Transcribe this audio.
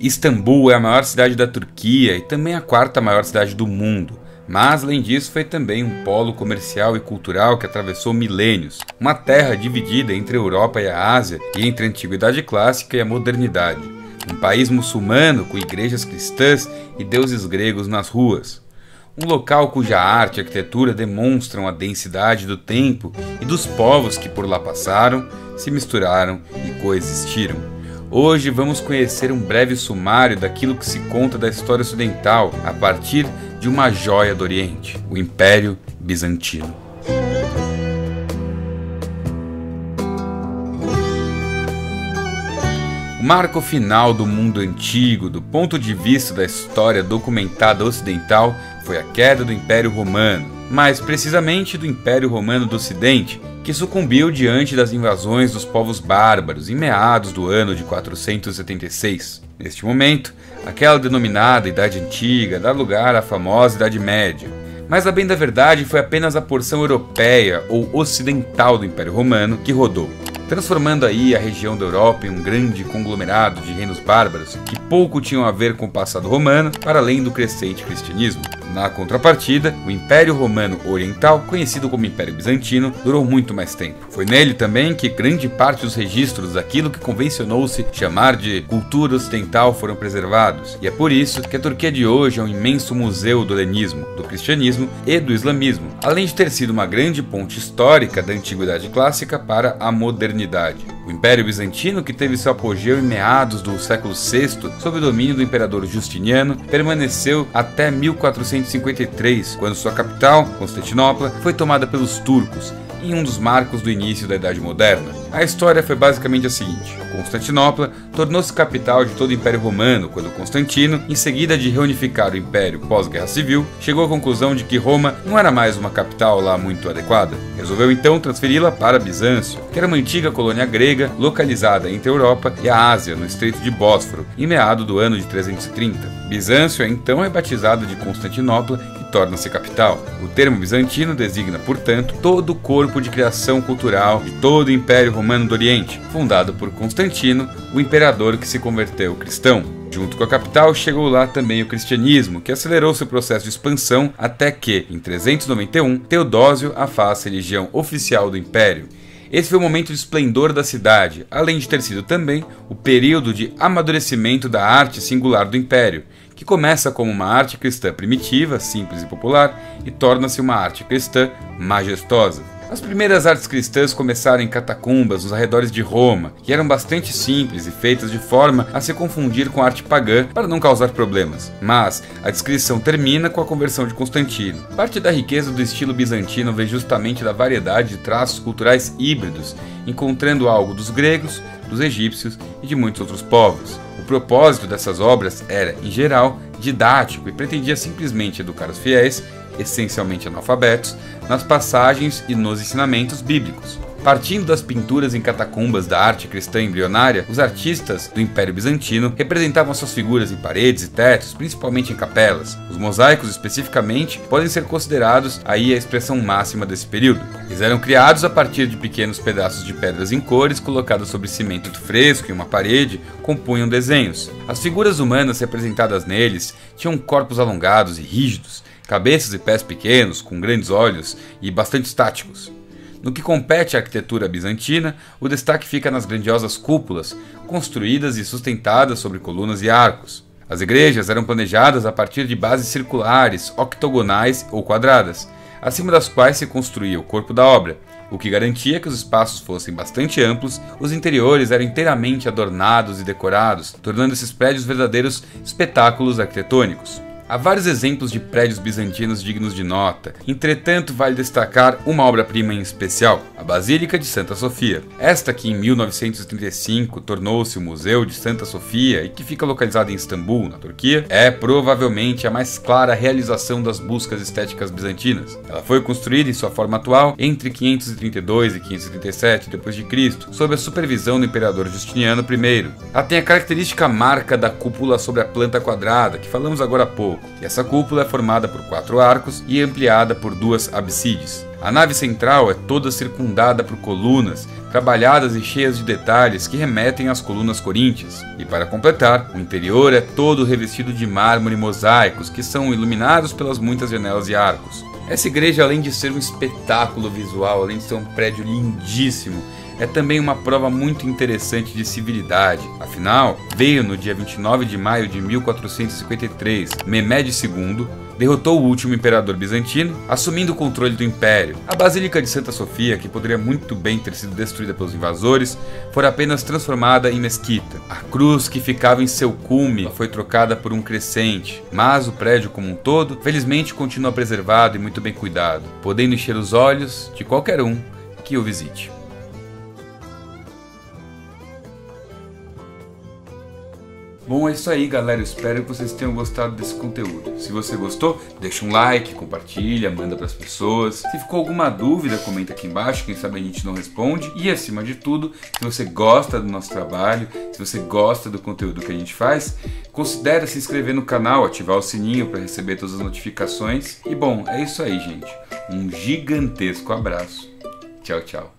Istambul é a maior cidade da Turquia e também a quarta maior cidade do mundo. Mas, além disso, foi também um polo comercial e cultural que atravessou milênios, uma terra dividida entre a Europa e a Ásia e entre a antiguidade clássica e a modernidade. Um país muçulmano com igrejas cristãs e deuses gregos nas ruas. Um local cuja arte e arquitetura demonstram a densidade do tempo e dos povos que por lá passaram, se misturaram e coexistiram. Hoje vamos conhecer um breve sumário daquilo que se conta da história ocidental a partir de uma joia do Oriente, o Império Bizantino. O marco final do mundo antigo, do ponto de vista da história documentada ocidental, foi a queda do Império Romano, mais precisamente do Império Romano do Ocidente, que sucumbiu diante das invasões dos povos bárbaros em meados do ano de 476. Neste momento, aquela denominada Idade Antiga dá lugar à famosa Idade Média. Mas a bem da verdade foi apenas a porção europeia ou ocidental do Império Romano que rodou, transformando aí a região da Europa em um grande conglomerado de reinos bárbaros que pouco tinham a ver com o passado romano, para além do crescente cristianismo. Na contrapartida, o Império Romano Oriental, conhecido como Império Bizantino, durou muito mais tempo. Foi nele também que grande parte dos registros daquilo que convencionou-se chamar de cultura ocidental foram preservados, e é por isso que a Turquia de hoje é um imenso museu do helenismo, do cristianismo e do islamismo, além de ter sido uma grande ponte histórica da antiguidade clássica para a modernidade. O Império Bizantino, que teve seu apogeu em meados do século VI, sob o domínio do imperador Justiniano, permaneceu até 1453, quando sua capital, Constantinopla, foi tomada pelos turcos, em um dos marcos do início da Idade Moderna. A história foi basicamente a seguinte: Constantinopla tornou-se capital de todo o Império Romano quando Constantino, em seguida de reunificar o Império pós-Guerra Civil, chegou à conclusão de que Roma não era mais uma capital lá muito adequada. Resolveu então transferi-la para Bizâncio, que era uma antiga colônia grega localizada entre a Europa e a Ásia, no Estreito de Bósforo, em meado do ano de 330. Bizâncio é então rebatizado de Constantinopla torna-se capital. O termo bizantino designa, portanto, todo o corpo de criação cultural de todo o Império Romano do Oriente, fundado por Constantino, o imperador que se converteu cristão. Junto com a capital, chegou lá também o cristianismo, que acelerou seu processo de expansão até que, em 391, Teodósio a religião oficial do império. Esse foi o momento de esplendor da cidade, além de ter sido também o período de amadurecimento da arte singular do império, que começa como uma arte cristã primitiva, simples e popular, e torna-se uma arte cristã majestosa. As primeiras artes cristãs começaram em catacumbas nos arredores de Roma, que eram bastante simples e feitas de forma a se confundir com a arte pagã para não causar problemas. Mas a descrição termina com a conversão de Constantino. Parte da riqueza do estilo bizantino vem justamente da variedade de traços culturais híbridos, encontrando algo dos gregos, dos egípcios e de muitos outros povos propósito dessas obras era, em geral, didático e pretendia simplesmente educar os fiéis, essencialmente analfabetos, nas passagens e nos ensinamentos bíblicos. Partindo das pinturas em catacumbas da arte cristã embrionária, os artistas do Império Bizantino representavam suas figuras em paredes e tetos, principalmente em capelas. Os mosaicos, especificamente, podem ser considerados aí a expressão máxima desse período. Eles eram criados a partir de pequenos pedaços de pedras em cores colocados sobre cimento fresco em uma parede, compunham desenhos. As figuras humanas representadas neles tinham corpos alongados e rígidos, cabeças e pés pequenos, com grandes olhos e bastante estáticos. No que compete à arquitetura bizantina, o destaque fica nas grandiosas cúpulas, construídas e sustentadas sobre colunas e arcos. As igrejas eram planejadas a partir de bases circulares, octogonais ou quadradas, acima das quais se construía o corpo da obra, o que garantia que os espaços fossem bastante amplos, os interiores eram inteiramente adornados e decorados, tornando esses prédios verdadeiros espetáculos arquitetônicos. Há vários exemplos de prédios bizantinos dignos de nota, entretanto, vale destacar uma obra-prima em especial, a Basílica de Santa Sofia. Esta que em 1935 tornou-se o Museu de Santa Sofia e que fica localizada em Istambul, na Turquia, é provavelmente a mais clara realização das buscas estéticas bizantinas. Ela foi construída em sua forma atual entre 532 e 537 d.C., sob a supervisão do imperador Justiniano I. Ela tem a característica marca da cúpula sobre a planta quadrada, que falamos agora há pouco e essa cúpula é formada por quatro arcos e ampliada por duas absides. A nave central é toda circundada por colunas, trabalhadas e cheias de detalhes que remetem às colunas coríntias. E para completar, o interior é todo revestido de mármore e mosaicos que são iluminados pelas muitas janelas e arcos. Essa igreja, além de ser um espetáculo visual, além de ser um prédio lindíssimo, é também uma prova muito interessante de civilidade. Afinal, veio no dia 29 de maio de 1453 Mehmed II derrotou o último imperador bizantino, assumindo o controle do império. A Basílica de Santa Sofia, que poderia muito bem ter sido destruída pelos invasores, foi apenas transformada em mesquita. A cruz que ficava em seu cume foi trocada por um crescente, mas o prédio como um todo, felizmente continua preservado e muito bem cuidado, podendo encher os olhos de qualquer um que o visite. Bom, é isso aí, galera. Eu espero que vocês tenham gostado desse conteúdo. Se você gostou, deixa um like, compartilha, manda para as pessoas. Se ficou alguma dúvida, comenta aqui embaixo. Quem sabe a gente não responde. E acima de tudo, se você gosta do nosso trabalho, se você gosta do conteúdo que a gente faz, considere se inscrever no canal, ativar o sininho para receber todas as notificações. E bom, é isso aí, gente. Um gigantesco abraço. Tchau, tchau.